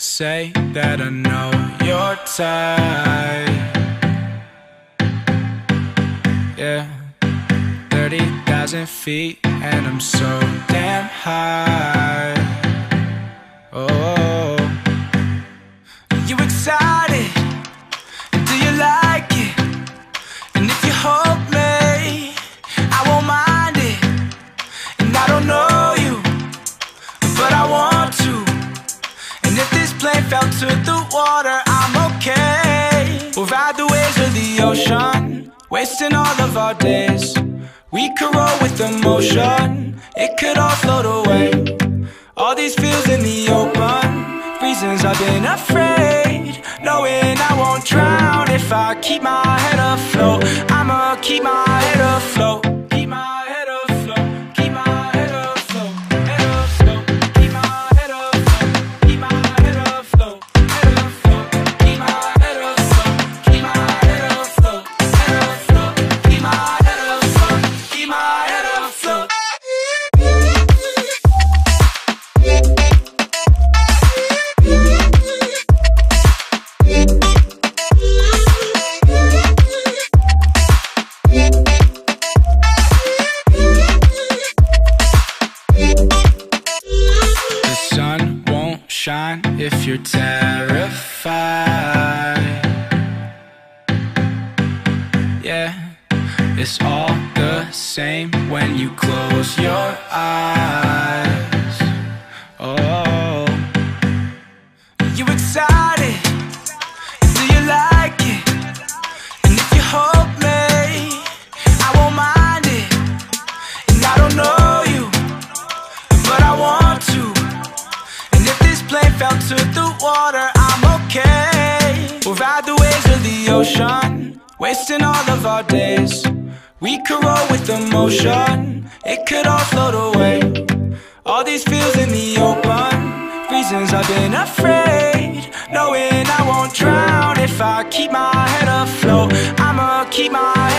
say that I know your type. Yeah, 30,000 feet, and I'm so damn high. Oh, you excited? Fell to the water, I'm okay. We'll ride the waves of the ocean, wasting all of our days. We could roll with emotion, it could all float away. All these feels in the open, reasons I've been afraid. Knowing I won't drown if I keep my head afloat. I'ma keep my shine if you're terrified. Yeah, it's all the same when you close your eyes. Plane fell to the water, I'm okay. We'll ride the waves of the ocean, wasting all of our days. We could roll with emotion, it could all float away. All these feels in the open, reasons I've been afraid. Knowing I won't drown if I keep my head afloat. I'ma keep my